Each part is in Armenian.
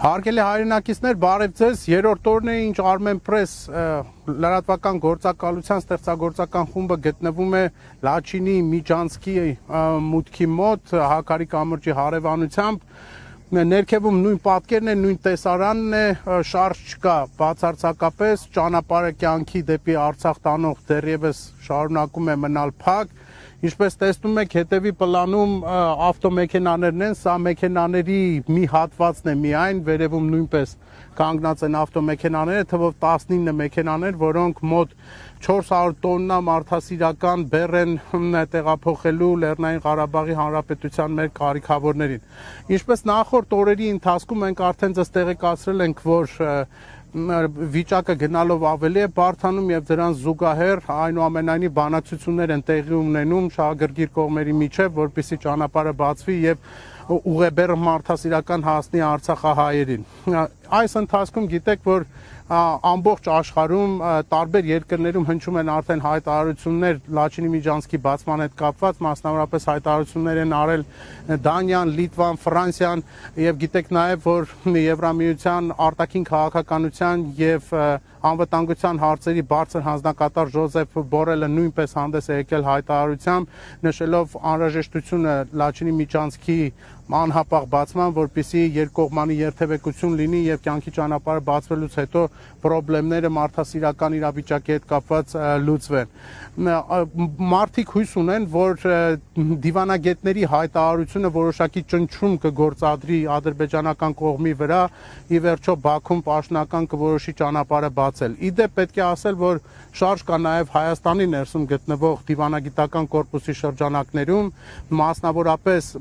Հարգելի հայրենակիցներ, բարև ձեզ։ Երրորդ օրն է, ինչ Armen Press լրատվական գործակալության ստեղծագործական խումբը գտնվում է Լաչինի Միջանցքի մուտքի մոտ Հակարի կամրջի հարևանությամբ ներքևում նույն պատկերն է, նույն տեսարանն է, շարժ չկա բացարձակապես, ճանապարհը կյանքի դեպի Արցախ տանող դեռևս շարունակում է մնալ փակ Ինչպես տեսնում եք, հետևի պլանում ավտոմեքենաներն են, սա մեքենաների մի հատվածն է միայն, վերևում նույնպես կանգնած են ավտոմեքենաները, թվով 19 մեքենաներ, որոնք մոտ 400 տոննա մարդասիրական բեռ են տեղափոխելու Լեռնային Ղարաբաղի Հանրապետության մեր կարիքավորներին։ Ինչպես նախորդ օրերի ընթացքում մենք արդեն ցած տեղեկացրել ենք, որ վիճակը գնալով ավելի է բարթանում եւ դրան զուգահեռ այնուամենայնիվ բանակցություններ են տեղի ունենում շահագրգիռ կողմերի միջև, որպիսի ճանապարհը բացվի եւ ուղեբեռ մարդասիրական հասնի Արցախահայերին։ Այս ընթացքում գիտեք, որ ամբողջ աշխարհում տարբեր երկրներում հնչում են արդեն հայտարարություններ Լաչինի Միջանցքի բացման հետ կապված, մասնավորապես հայտարարություններ են արել Դանիան, Լիտվան, Ֆրանսիան եւ գիտեք նաեւ, որ Եվրամիության արտաքին քաղաքականության եւ անվտանգության հարցերի բարձր հանձնակատար Ժոզեֆ Բորելը նույնպես հանդես է եկել հայտարարությամբ, նշելով անհրաժեշտությունը Լաչինի Միջանցքի անհապաղ բացման, որպիսի երկկողմանի երթևեկություն լինի եւ կյանքի ճանապարհը բացվելուց հետո խնդիրները մարդասիրական իրավիճակի հետ կապված լուծվեն։ Մարդիկ հույս ունեն, որ դիվանագետների հայտարարությունը որոշակի ճնչում կգործադրի ադրբեջանական կողմի վրա, ի վերջո Բաքուն պաշտոնական կորոշի ճանապարհը բացել։ Իդեպ պետք է ասել, որ շարժ կա նաև Հայաստանի ներսում գտնվող դիվանագիտական կորպուսի շրջանակներում, մասնավորապես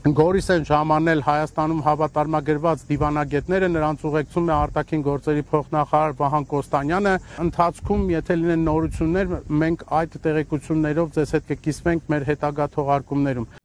Գորիս են ժամանել Հայաստանում հավատարմագրված դիվանագետները, նրանց ուղեկցում է արտաքին գործերի փոխնախարար Վահան Կոստանյանը։ Ընթացքում, եթե լինեն նորություններ, մենք այդ տեղեկություններով ձեզ հետ կկիսվենք մեր հետագա թողարկումներում։